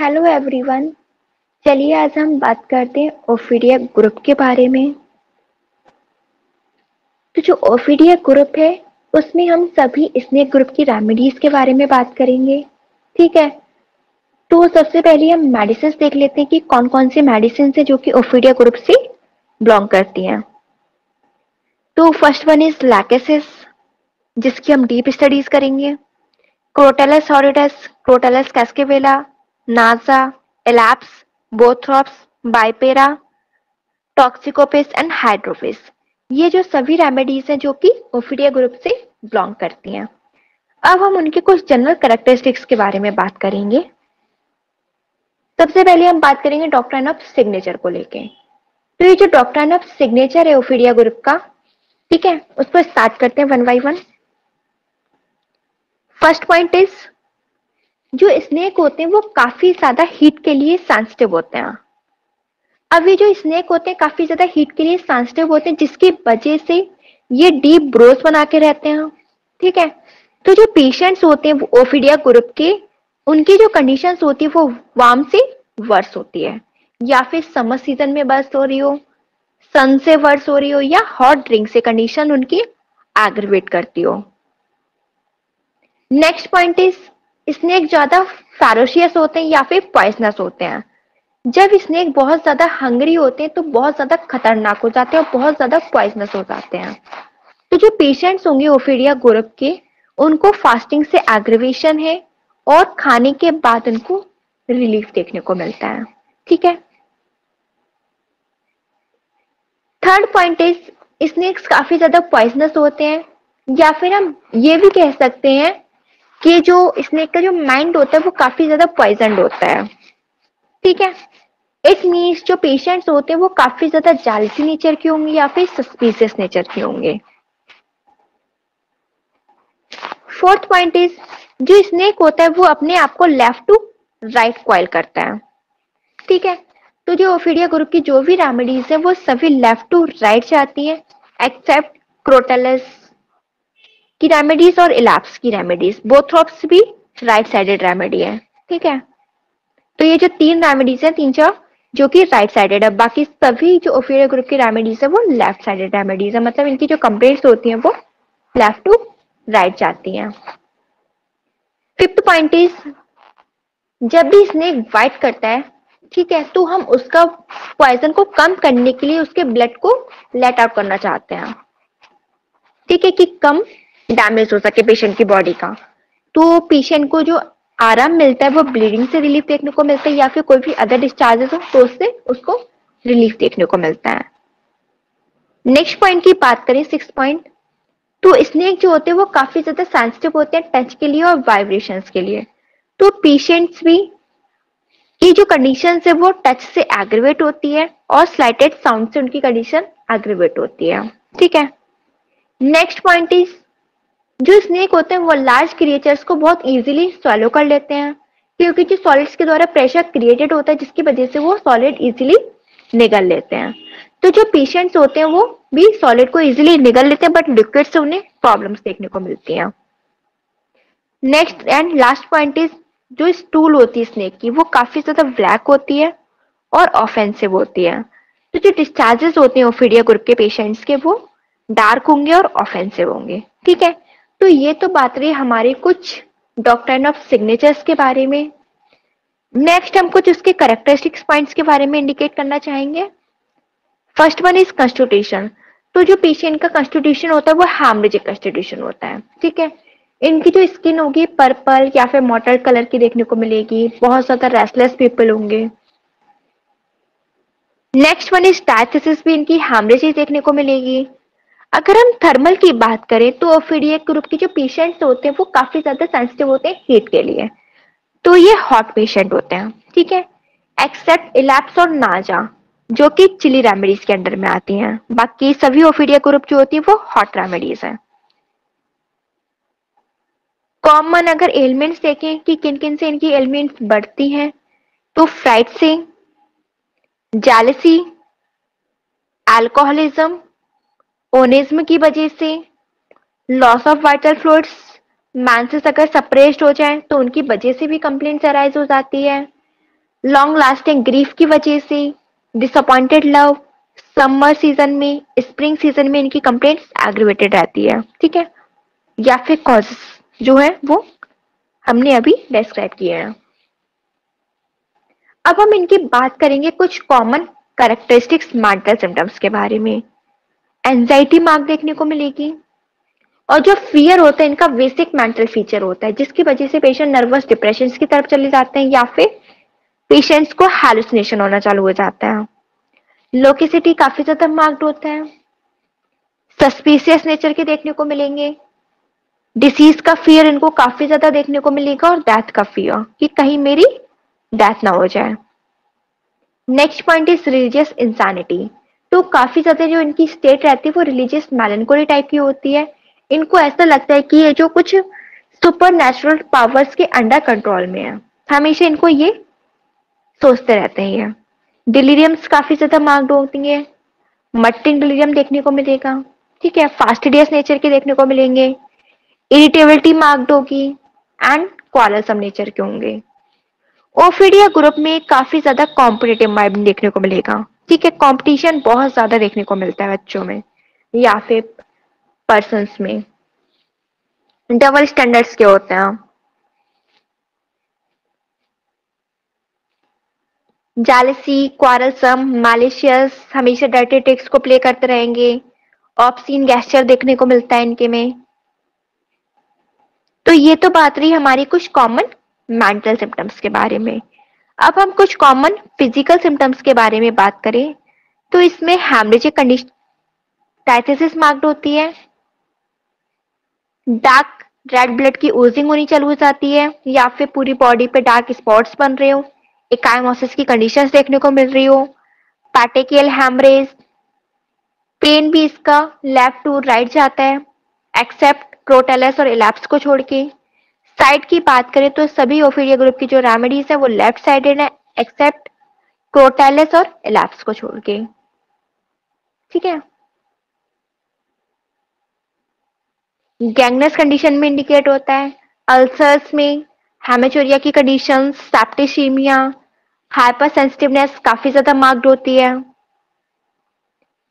Hello everyone चलिए आज हम बात करते हैं ओफीडिया ग्रुप के बारे में। तो जो ओफीडिया ग्रुप है, उसमें हम सभी स्नेक ग्रुप की रेमेडीज के बारे में बात करेंगे। ठीक है? तो सबसे पहले हम मेडिसिन देख लेते हैं कि कौन कौन सी मेडिसिन है जो कि ओफीडिया ग्रुप से बिलोंग करती हैं। तो फ़र्स्ट वन इज़ लैकेसिस जिसकी हम डीप स्टडीज़ करेंगे। Crotalus horridus Crotalus cascavella Naja Elaps Bothrops Vipera toxicophis and Hydrophis ये जो सभी रेमेडीज हैं जो कि ओफिडिया ग्रुप से बिलोंग करती हैं। अब हम उनके कुछ जनरल करेक्टरिस्टिक्स के बारे में बात करेंगे। सबसे पहले हम बात करेंगे डॉक्ट्राइन ऑफ़ सिग्नेचर को लेके। तो ये जो डॉक्ट्राइन ऑफ़ सिग्नेचर है ओफिडिया ग्रुप का, ठीक है उसको स्टार्ट करते हैं one by one first point is जो स्नेक होते हैं, वो काफ़ी ज़्यादा हीट के लिए सेंसिटिव होते हैं। अब ये जो स्नेक होते हैं, काफ़ी ज़्यादा हीट के लिए सेंसिटिव होते हैं, जिसकी वजह से ये डीप ब्रोस बना के रहते हैं। ठीक है? तो जो पेशेंट्स होते हैं ओफिडिया ग्रुप के, उनकी जो कंडीशन होती है, वो वार्म से वर्स होती है। या फिर समर सीज़न में बर्स हो रही हो सन से वर्स हो रही हो, या हॉट ड्रिंक से कंडीशन उनकी एग्रीवेट करती हो। नेक्स्ट पॉइंट इज़ स्नेक ज़्यादा फैरोशियस होते हैं या फिर पॉइजनस होते हैं? जब स्नेक बहुत ज़्यादा हंगरी होते हैं तो बहुत ज़्यादा खतरनाक हो जाते हैं और बहुत ज़्यादा पॉइजनस हो जाते हैं। तो जो पेशेंट्स होंगे ओफीडिया ग्रुप के, उनको फास्टिंग से एग्रीवेशन है और खाने के बाद उनको रिलीफ देखने को मिलता है। ठीक है? थर्ड पॉइंट इज़ स्नेक्स काफ़ी ज़्यादा पॉइजनस होते हैं। या फिर हम ये भी कह सकते हैं कि जो स्नेक का जो माइंड होता है, वो काफ़ी ज़्यादा पॉइजन होता है। ठीक है? इट मीन्स जो पेशेंट्स होते हैं, वो काफ़ी ज़्यादा जालसी नेचर के होंगे या फिर सस्पिशियस नेचर के होंगे। फोर्थ पॉइंट इज़ जो स्नेक होता है, वो अपने आप को लेफ़्ट टू राइट क्वाइल करता है। ठीक है? तो जो ओफिडिया ग्रुप की जो भी रेमेडीज है, वो सभी लेफ़्ट टू राइट जाती है एक्सेप्ट क्रोटेलस की रेमेडीज और इलाप्स की रेमेडीज बोथ ऑप्स भी राइट साइडेड रेमेडी है, ठीक है? तो ये जो तीन रेमेडीज है, तीन चार, जो कि राइट साइडेड है, बाकी सभी जो ओफियर ग्रुप की रेमेडीज है, वो लेफ़्ट साइडेड रेमेडीज है। मतलब इनकी जो कंप्लेंट्स होती हैं, वो लेफ़्ट टू राइट जाती हैं। फिफ्थ पॉइंट इज़ जब भी स्नेक वाइट करता है, ठीक है तो हम उसका पॉइजन को कम करने के लिए उसके ब्लड को लेट आउट करना चाहते हैं। ठीक है कि कम डैमेज हो सके पेशेंट की बॉडी का। तो पेशेंट को जो आराम मिलता है, वो ब्लीडिंग से रिलीफ देखने को मिलता है या फिर कोई भी अदर डिस्चार्जेस हो तो उससे उसको रिलीफ देखने को मिलता है। नेक्स्ट पॉइंट की बात करें सिक्स पॉइंट तो स्नेक जो होते हैं, वो काफ़ी ज़्यादा सेंसिटिव होते हैं टच के लिए और वाइब्रेशन के लिए। तो पेशेंट्स भी की जो कंडीशन है, वो टच से एग्रीवेट होती है और स्लाइटेड साउंड से उनकी कंडीशन एग्रीवेट होती है। ठीक है? नेक्स्ट पॉइंट इज़ जो स्नेक होते हैं, वो लार्ज क्रिएचर्स को बहुत इजीली सॉलो कर लेते हैं। क्योंकि जो सॉलिड्स के द्वारा प्रेशर क्रिएटेड होता है, जिसकी वजह से वो सॉलिड इजीली निगल लेते हैं। तो जो पेशेंट्स होते हैं, वो भी सॉलिड को इजीली निगल लेते हैं बट लिक्विड से उन्हें प्रॉब्लम्स देखने को मिलती हैं। Next and last point is जो स्टूल होती है स्नेक की, वो काफ़ी ज़्यादा ब्लैक होती है और ऑफेंसिव होती है। तो जो डिस्चार्जेस होते हैं ओफीडिया ग्रुप के पेशेंट्स के, वो डार्क होंगे और ऑफेंसिव होंगे। ठीक है? तो ये तो बात रही हमारे कुछ डॉक्टर ऑफ़ सिग्नेचर्स के बारे में। नेक्स्ट हम कुछ उसके करेक्टरिस्टिक्स पॉइंट्स के बारे में इंडिकेट करना चाहेंगे। फ़र्स्ट वन इज़ कॉन्स्टिट्यूशन तो जो पेशेंट का कॉन्स्टिट्यूशन होता है, वो हैमरेजिक कॉन्स्टिट्यूशन होता है। ठीक है? इनकी जो स्किन होगी पर्पल या फिर मोटर कलर की देखने को मिलेगी। बहुत ज़्यादा रेस्टलेस पीपल होंगे। नेक्स्ट वन इज़ डायथिसिस भी इनकी हैमरेजिक देखने को मिलेगी। अगर हम थर्मल की बात करें तो ओफीडिया ग्रुप के जो पेशेंट्स होते हैं, वो काफ़ी ज़्यादा सेंसिटिव होते हैं हीट के लिए। तो ये हॉट पेशेंट होते हैं, ठीक है? एक्सेप्ट इलेप्स और नाजा जो कि चिली रेमेडीज के अंडर में आती हैं। बाकी सभी ओफीडिया ग्रुप जो होती है, वो हॉट रेमेडीज है। कॉमन अगर एलिमेंट्स देखें कि किन किन से इनकी एलिमेंट्स बढ़ती हैं तो फ्राइड से जैलसी अल्कोहलिज्म ओनिज्म की वजह से loss of vital fluids menses अगर सप्रेस्ड हो जाए तो उनकी वजह से भी कंप्लेंट्स अराइज हो जाती है। लॉन्ग लास्टिंग ग्रीफ की वजह से डिसअपॉइंटेड लव समर सीज़न में स्प्रिंग सीज़न में इनकी कंप्लेंट्स एग्रीवेटेड रहती है, ठीक है? या फिर कॉजेस जो है, वो हमने अभी डिस्क्राइब किए हैं। अब हम इनकी बात करेंगे कुछ कॉमन करेक्टरिस्टिक्स मेंटल सिम्टम्स के बारे में। एंजाइटी मार्क देखने को मिलेगी। और जो फियर होता है, इनका बेसिक मेंटल फीचर होता है, जिसकी वजह से पेशेंट नर्वस डिप्रेशन की तरफ़ चले जाते हैं या फिर पेशेंट्स को हेलुसिनेशन होना चालू हो जाता है। लोकेसिटी काफ़ी ज़्यादा मार्क्ड होता है। सस्पिशियस नेचर के देखने को मिलेंगे। डिसीज का फियर इनको काफ़ी ज़्यादा देखने को मिलेगा और डेथ का फियर कि कहीं मेरी डेथ ना हो जाए। Next point is religious insanity तो काफ़ी ज़्यादा जो इनकी स्टेट रहती है, वो रिलीजियस मैलेंकोली टाइप की होती है। इनको ऐसा लगता है कि ये जो कुछ सुपर नेचुरल पावर्स के अंडर कंट्रोल में है। हमेशा इनको ये सोचते रहते हैं ये। डिलीरियम्स काफ़ी ज़्यादा मार्क्ड होती है। मट्टिंग डिलीरियम देखने को मिलेगा। ठीक है फास्टिडियस नेचर के देखने को मिलेंगे। इरिटेबिलिटी मार्क्ड होगी एंड क्वालसम नेचर के होंगे। ओफिडिया ग्रुप में काफ़ी ज़्यादा कॉम्पिटेटिव माइंड देखने को मिलेगा। ठीक है कंपटीशन बहुत ज़्यादा देखने को मिलता है बच्चों में, या फिर पर्सन में। डबल स्टैंडर्ड्स के होते हैं। जालसी क्वारलसम मालिशियस हमेशा डर्टी टेक्स को प्ले करते रहेंगे। ऑप्सीन गैस्चर देखने को मिलता है इनके में। तो ये तो बात रही हमारी कुछ कॉमन मेंटल सिम्टम्स के बारे में। अब हम कुछ कॉमन फ़िज़िकल सिम्टम्स के बारे में बात करें तो इसमें हेमरेजिक कंडीशन टाइथिस मार्क्ड होती है डार्क रेड ब्लड की ओजिंग होनी चालू हो जाती है, या फिर पूरी बॉडी पे डार्क स्पॉट्स बन रहे हो इकाइमोसिस की कंडीशंस देखने को मिल रही हो पैटेकियल हैमरेज पेन भी इसका लेफ़्ट टू राइट जाता है एक्सेप्ट क्रोटेलस और इलैप्स को छोड़ के। साइड की बात करें तो सभी ओफिडिया ग्रुप की जो रेमेडीज है वो लेफ़्ट साइडेड है एक्सेप्ट क्रोटेलस और इलैप्स को छोड़ के। ठीक है? गैंगनस कंडीशन में इंडिकेट होता है। अल्सर्स में हेमेचोरिया की कंडीशन सेप्टिशीमिया हाइपर सेंसिटिवनेस काफ़ी ज़्यादा मार्क्ड होती है।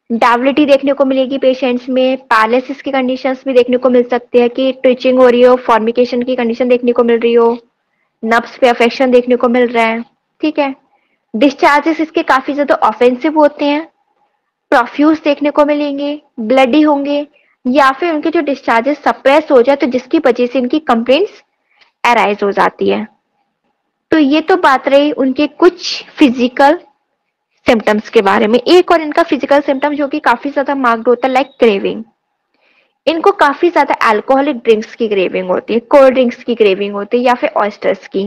डावलिटी देखने को मिलेगी पेशेंट्स में पैलेसिस की कंडीशंस भी देखने को मिल सकती है कि ट्विचिंग हो रही हो फॉर्मिकेशन की कंडीशन देखने को मिल रही हो नब्स पे अफेक्शन देखने को मिल रहा है, ठीक है? डिस्चार्जेस इसके काफ़ी ज़्यादा ऑफेंसिव होते हैं प्रोफ्यूज देखने को मिलेंगे ब्लडी होंगे, या फिर उनके जो डिस्चार्जेस सप्रेस हो जाए तो जिसकी वजह से इनकी कंप्लेंट्स अराइज हो जाती है। तो ये तो बात रही उनके कुछ फ़िज़िकल सिम्टम्स के बारे में। एक और इनका फ़िज़िकल सिम्टम जो कि काफ़ी ज़्यादा मार्क्ड होता है लाइक क्रेविंग इनको काफ़ी ज़्यादा अल्कोहलिक ड्रिंक्स की क्रेविंग होती है कोल्ड ड्रिंक्स की क्रेविंग होती है या फिर ऑयस्टर्स की।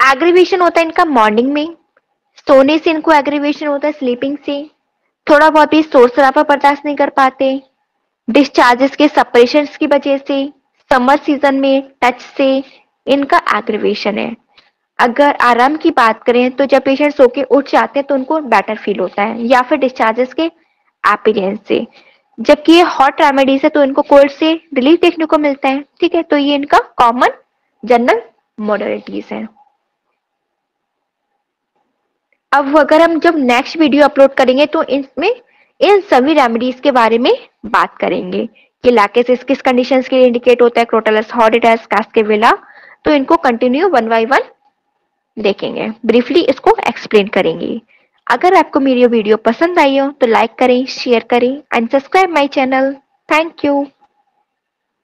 एग्रीवेशन होता है इनका मॉर्निंग में। सोने से इनको एग्रीवेशन होता है स्लीपिंग से। थोड़ा बहुत भी शोर शराबा बर्दाश्त नहीं कर पाते। डिस्चार्जेस के सपरेशन की वजह से समर सीज़न में टच से इनका एग्रीवेशन है। अगर आराम की बात करें तो जब पेशेंट सो के उठ जाते हैं तो उनको बेटर फील होता है, या फिर डिस्चार्जेस के एपिरियंस से। जबकि ये हॉट रेमेडीज है तो इनको कोल्ड से रिलीफ देखने को मिलता है, ठीक है? तो ये इनका कॉमन जनरल मॉडलिटीज है। अब अगर हम जब नेक्स्ट वीडियो अपलोड करेंगे तो इसमें इन सभी रेमेडीज के बारे में बात करेंगे। कि लैकेसिस किस कंडीशंस के लिए इंडिकेट होता है क्रोटलस हॉडिटस कास्केविला तो इनको कंटिन्यू वन बाई वन देखेंगे। ब्रीफली इसको एक्सप्लेन करेंगे। अगर आपको मेरी वीडियो पसंद आई हो तो लाइक करें शेयर करें and subscribe my channel thank you